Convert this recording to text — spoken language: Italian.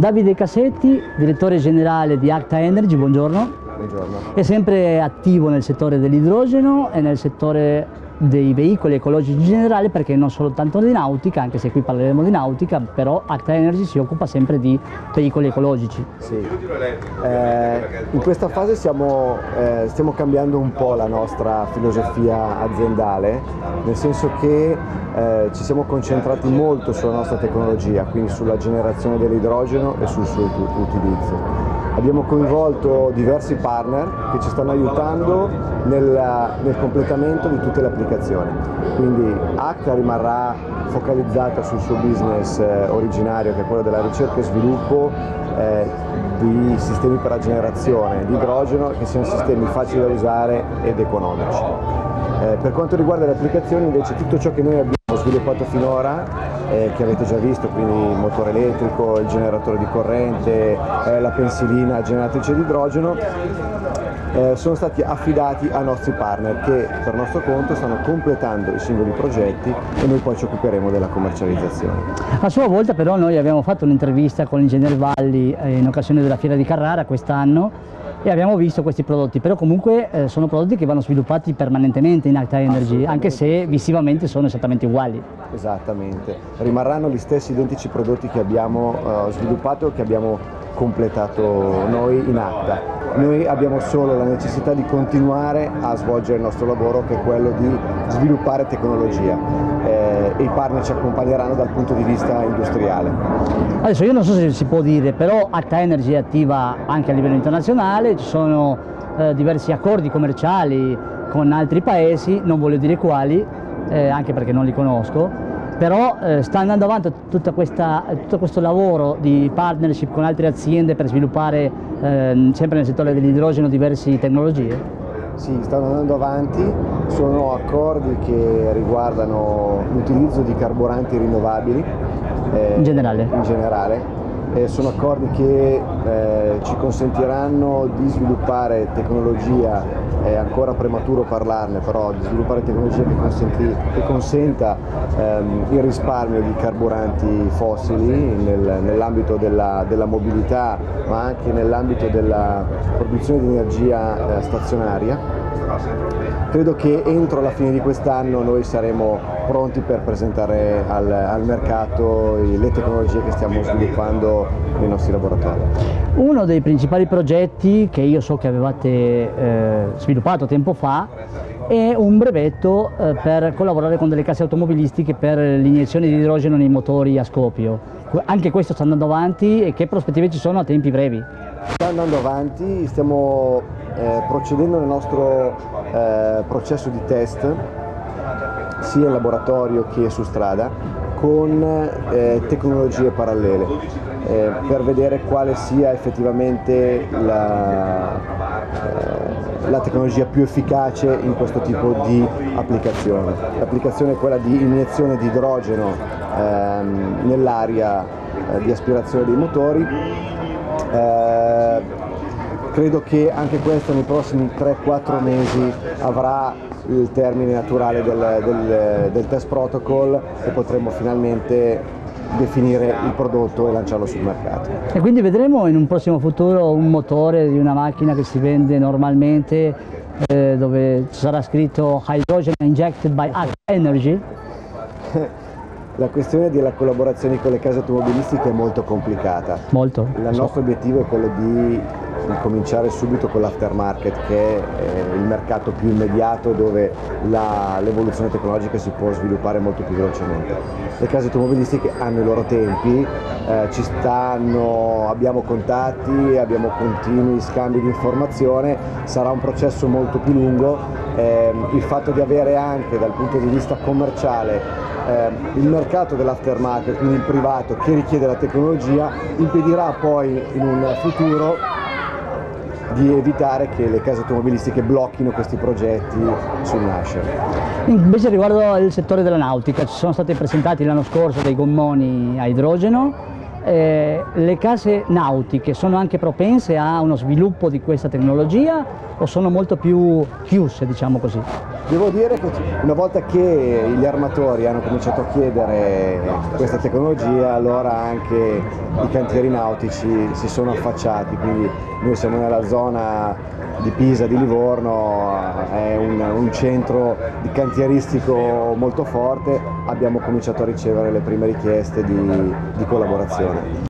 Davide Cassetti, direttore generale di Acta Energy, buongiorno. Buongiorno. È sempre attivo nel settore dell'idrogeno e nel settore dei veicoli ecologici in generale perché non soltanto di nautica, anche se qui parleremo di nautica, però Acta Energy si occupa sempre di veicoli ecologici. Sì. Eh, in questa fase siamo, eh, stiamo cambiando un po' la nostra filosofia aziendale, nel senso che eh, ci siamo concentrati molto sulla nostra tecnologia, quindi sulla generazione dell'idrogeno e sul suo utilizzo. Abbiamo coinvolto diversi partner che ci stanno aiutando nel, nel completamento di tutte le applicazioni. Quindi ACTA rimarrà focalizzata sul suo business eh, originario che è quello della ricerca e sviluppo eh, di sistemi per la generazione di idrogeno che siano sistemi facili da usare ed economici. Eh, per quanto riguarda le applicazioni invece tutto ciò che noi abbiamo sviluppato finora, eh, che avete già visto, quindi il motore elettrico, il generatore di corrente, eh, la pensilina generatrice di idrogeno, eh, sono stati affidati ai nostri partner che per nostro conto stanno completando i singoli progetti e noi poi ci occuperemo della commercializzazione. A sua volta però noi abbiamo fatto un'intervista con l'ingegner Valli eh, in occasione della fiera di Carrara quest'anno e abbiamo visto questi prodotti, però comunque eh, sono prodotti che vanno sviluppati permanentemente in Alta Energy, anche se visivamente sono esattamente uguali. Esattamente, rimarranno gli stessi identici prodotti che abbiamo uh, sviluppato e che abbiamo completato noi in Acta. Noi abbiamo solo la necessità di continuare a svolgere il nostro lavoro che è quello di sviluppare tecnologia eh, e i partner ci accompagneranno dal punto di vista industriale. Adesso io non so se si può dire, però Acta Energy è attiva anche a livello internazionale, ci sono eh, diversi accordi commerciali con altri paesi, non voglio dire quali, eh, anche perché non li conosco, però eh, sta andando avanti questa, tutto questo lavoro di partnership con altre aziende per sviluppare eh, sempre nel settore dell'idrogeno diverse tecnologie? Sì, stanno andando avanti, sono accordi che riguardano l'utilizzo di carburanti rinnovabili. Eh, in generale? In generale eh, sono accordi che eh, ci consentiranno di sviluppare tecnologia, è ancora prematuro parlarne, però di sviluppare tecnologia che, consenti, che consenta ehm, il risparmio di carburanti fossili nel, nell'ambito della, della, mobilità, ma anche nell'ambito della produzione di energia eh, stazionaria Credo che entro la fine di quest'anno noi saremo pronti per presentare al, al, mercato le tecnologie che stiamo sviluppando nei nostri laboratori. Uno dei principali progetti che io so che avevate eh, sviluppato tempo fa è un brevetto eh, per collaborare con delle casse automobilistiche per l'iniezione di idrogeno nei motori a scoppio. Anche questo sta andando avanti e che prospettive ci sono a tempi brevi? Sta andando avanti, stiamo eh, procedendo nel nostro eh, processo di test sia in laboratorio che su strada con eh, tecnologie parallele eh, per vedere quale sia effettivamente la, eh, la, tecnologia più efficace in questo tipo di applicazione. L'applicazione è quella di iniezione di idrogeno ehm, nell'aria eh, di aspirazione dei motori credo che anche questo nei prossimi 3-4 mesi avrà il termine naturale del, del, del test protocol e potremo finalmente definire il prodotto e lanciarlo sul mercato. E quindi vedremo in un prossimo futuro un motore di una macchina che si vende normalmente eh, dove sarà scritto Hydrogen Injected by Energy? La questione della collaborazione con le case automobilistiche è molto complicata. Molto. Il nostro obiettivo è quello di cominciare subito con l'aftermarket che è eh, il mercato più immediato dove l'evoluzione tecnologica si può sviluppare molto più velocemente. Le case automobilistiche hanno i loro tempi, eh, ci stanno, abbiamo contatti, abbiamo continui scambi di informazione, sarà un processo molto più lungo, eh, il fatto di avere anche dal punto di vista commerciale eh, il mercato dell'aftermarket, quindi il privato che richiede la tecnologia, impedirà poi in un futuro di evitare che le case automobilistiche blocchino questi progetti sul nascere. Invece riguardo il settore della nautica, ci sono stati presentati l'anno scorso dei gommoni a idrogeno eh, le case nautiche sono anche propense a uno sviluppo di questa tecnologia o sono molto più chiuse, diciamo così? Devo dire che una volta che gli armatori hanno cominciato a chiedere questa tecnologia, allora anche i cantieri nautici si sono affacciati, quindi noi siamo nella zona di Pisa, di Livorno, è un, un centro di cantieristico molto forte, abbiamo cominciato a ricevere le prime richieste di, di collaborazione.